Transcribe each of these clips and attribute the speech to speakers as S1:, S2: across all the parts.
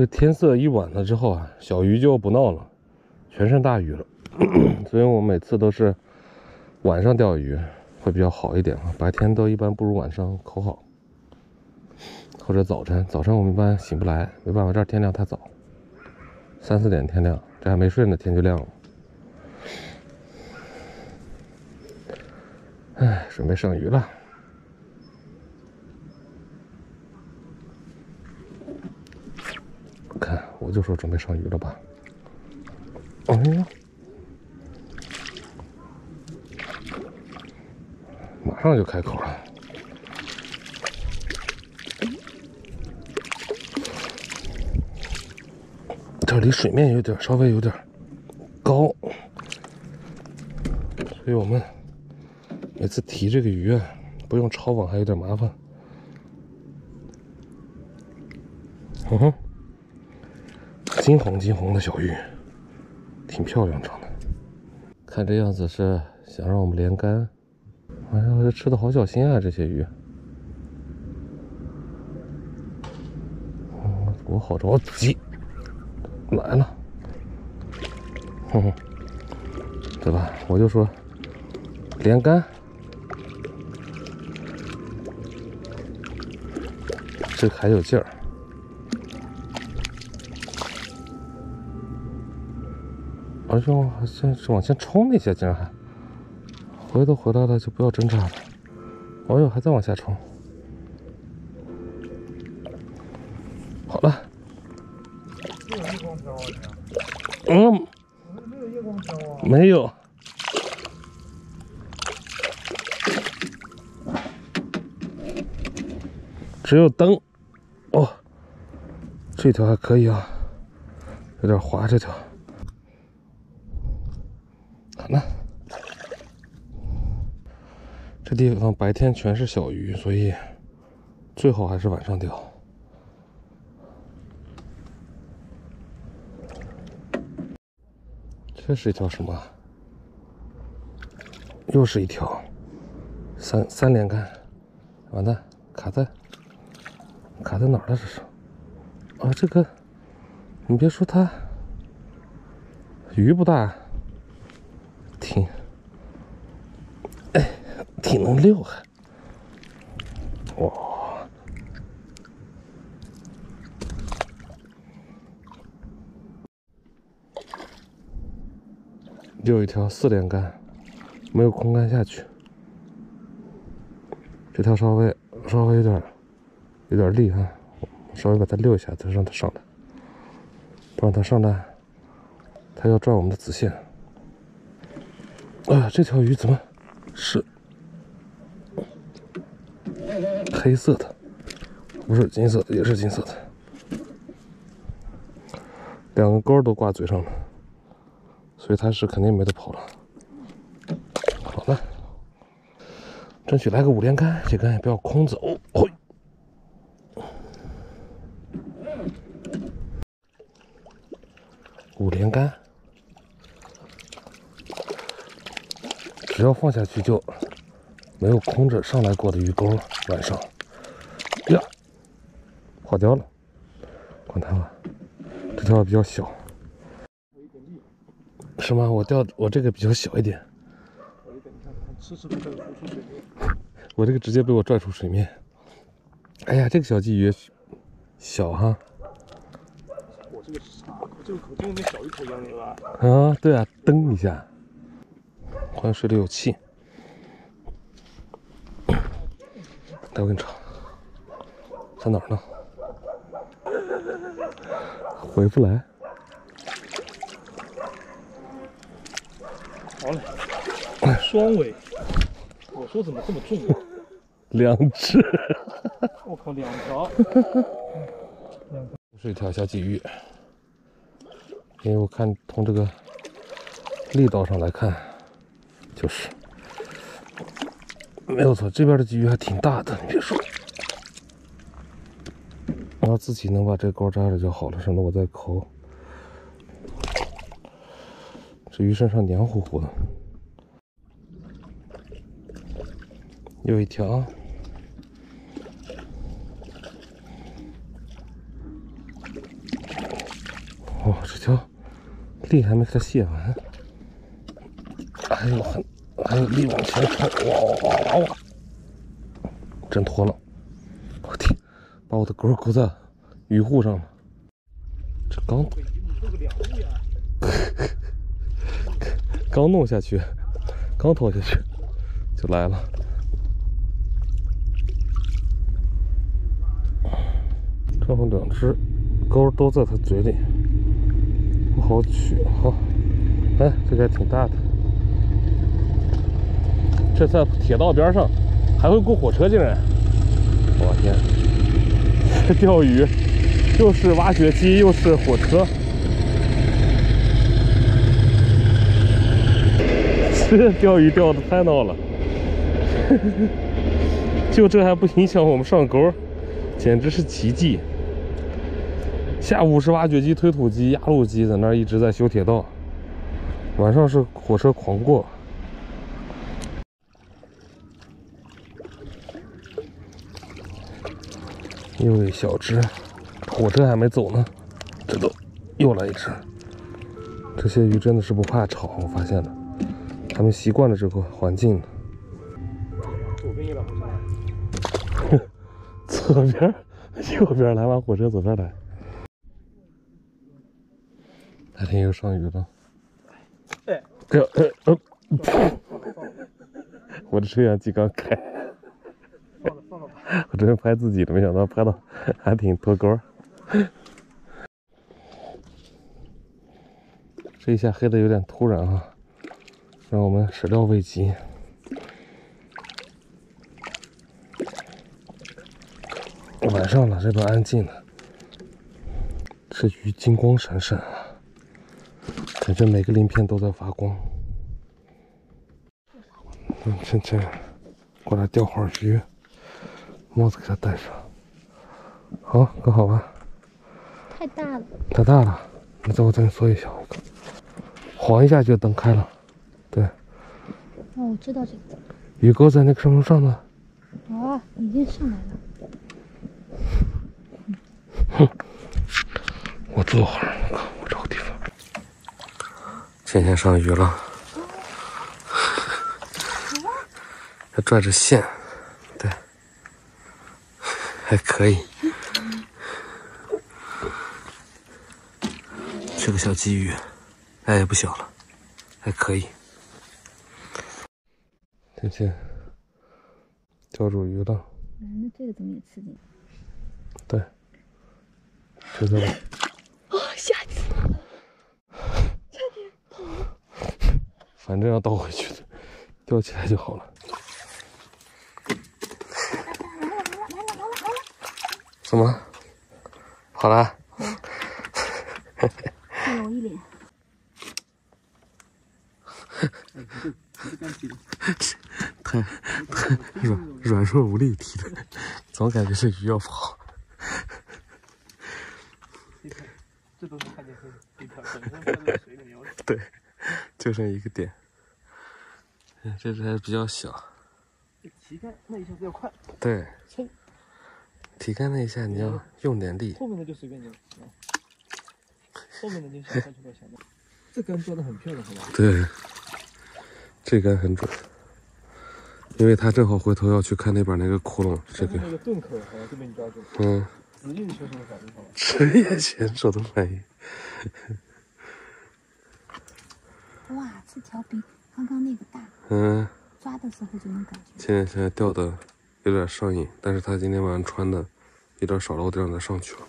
S1: 这天色一晚了之后啊，小鱼就不闹了，全是大鱼了。所以我每次都是晚上钓鱼会比较好一点啊，白天都一般不如晚上口好。或者早晨，早晨我们一般醒不来，没办法，这儿天亮太早，三四点天亮，这还没睡呢，天就亮了。哎，准备上鱼了。看，我就说准备上鱼了吧。哎呀，马上就开口了。这离水面有点稍微有点高，所以我们每次提这个鱼啊，不用抄网还有点麻烦。嗯哼，金黄金黄的小鱼，挺漂亮长的。看这样子是想让我们连杆。哎呀，这吃的好小心啊，这些鱼。嗯，我好着急。来了，哼哼，对吧？我就说连杆，这还有劲儿。哎呦，先是往前冲一下，竟然还回都回来了，就不要挣扎了。哎呦，还在往下冲。好了。嗯，没有夜光漂啊，没有，只有灯。哦，这条还可以啊，有点滑，这条。好了，这地方白天全是小鱼，所以最好还是晚上钓。这是一条什么？又是一条三三连杆，完蛋，卡在卡在哪儿了？这是啊，这个你别说它鱼不大，挺哎挺能溜还哇。又一条四连杆，没有空杆下去。这条稍微稍微有点有点力啊，稍微把它溜一下，再让它上来。不让它上来，它要拽我们的子线。啊，这条鱼怎么是黑色的？不是金色的，也是金色的。两个钩都挂嘴上了。所以它是肯定没得跑了。好了，争取来个五连杆，这杆也不要空走。嘿，五连杆，只要放下去就没有空着上来过的鱼钩了。晚上，呀，跑掉了，管它了，这条比较小。是吗？我钓我这个比较小一点。我这个直接被我拽出水面。哎呀，这个小鲫鱼小哈。我这个啥？这个口径跟小鱼口一样的吧？啊，对啊，蹬一下。好像水里有气。来，我给你找。在哪儿呢？回不来。好嘞，双尾，我说怎么这么重？两只，我靠，两条，是一条小鲫鱼，因为我看从这个力道上来看，就是没有错，这边的鲫鱼还挺大的，你别说，我要自己能把这钩扎着就好了，省得我再抠。这鱼身上黏糊糊的，有一条，哦，这条。力还没给它卸完，还有很还有力往前冲，哇哇哇哇！真脱了！我天，把我的钩钩在鱼护上了。这刚刚弄下去，刚拖下去就来了。正好两只钩都在它嘴里，不好取。好，哎，这个还挺大的。这在铁道边上，还会过火车，竟然！我天，钓鱼又是挖掘机又是火车，这钓鱼钓的太闹了。就这还不影响我们上钩，简直是奇迹！下午是挖掘机、推土机、压路机在那儿一直在修铁道，晚上是火车狂过。又一小只，火车还没走呢，这都又来一只。这些鱼真的是不怕吵，我发现了，他们习惯了这个环境了。左边一辆火车，左边、右边来完火车，左边来。海天又上鱼了。哎，这呃呃，我的摄像机刚开。我准备拍自己的，没想到拍到还挺脱钩。这一下黑的有点突然啊，让我们始料未及。晚上了，这边安静了，这鱼金光闪闪啊，感觉每个鳞片都在发光。嗯，倩倩，过来钓会儿鱼。帽子给它戴上，好，刚好吧。
S2: 太大了。
S1: 太大了，你再我再缩一小一个，晃一下就灯开了。对。
S2: 哦，我知道这个。
S1: 鱼钩在那个上面上呢。
S2: 哦，已经上来了。
S1: 哼，我坐会儿，我看我找个地方。倩倩上鱼了，还拽着线。还可以，这个小鲫鱼，哎，也不小了，还可以。再见钓住鱼了。
S2: 嗯，那这个怎么也刺激？
S1: 对，就这么。
S2: 哦，下去下
S1: 去反正要倒回去的，钓起来就好了。怎么？好了。
S2: 看我一脸。
S1: 太太软软弱无力提的，总感觉是鱼要跑。这都是看见对，就剩一个点。这只还比较小。
S3: 旗杆那一下子要快。
S1: 对。提竿那一下，你要用点力。
S3: 后面的就随便你了，后面的就小看出来小的。这竿抓的很漂亮，好吧？
S1: 对，这竿很准，因为他正好回头要去看那边那个窟窿。这个
S3: 那个洞口好像就被你抓住。
S1: 嗯。
S3: 职业选手的反应，好吧？
S1: 职业选手的反应。
S2: 哇，这条比刚刚那个大。
S1: 嗯。
S2: 抓的时候就能感觉。
S1: 现在现在钓的。有点上瘾，但是他今天晚上穿的有点少了，我得让他上去了。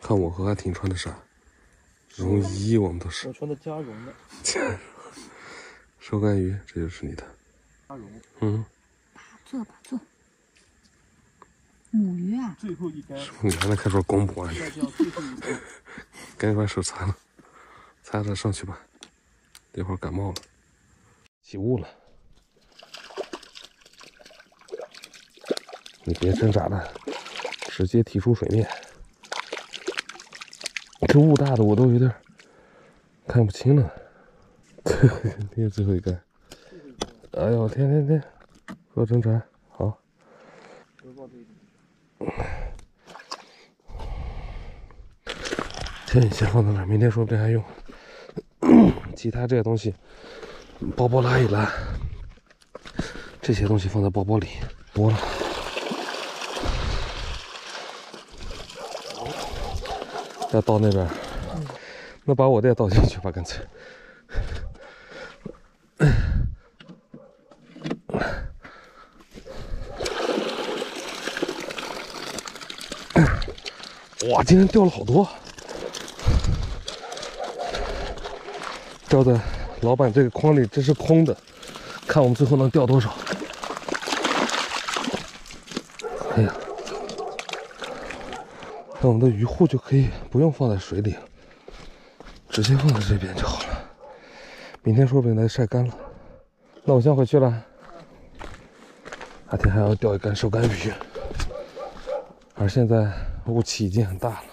S1: 看我和阿婷穿的啥？绒衣，我们都是。
S3: 我穿的加绒的。
S1: 加绒。收竿鱼，这就是你的。
S3: 加绒。
S1: 嗯。
S2: 把做把做。母鱼啊。
S3: 最后一竿。
S1: 你还能看出公母啊？赶紧把手擦了，擦擦上去吧，一会儿感冒了。起雾了。你别挣扎了，直接提出水面。这雾大的我都有点看不清了。这 最后一根。哎呦天天天，多挣扎，好。先先放到那，明天说不定还用。其他这些东西，包包拉一拉，这些东西放在包包里，多了。再倒那边，那把我的也倒进去吧，干脆。哇，今天钓了好多，钓在老板这个筐里，这是空的，看我们最后能钓多少。哎呀，那我们的鱼护就可以不用放在水里，直接放在这边就好了。明天说不定来晒干了。那我先回去了，阿天还要钓一竿收竿鱼，而现在雾气已经很大了。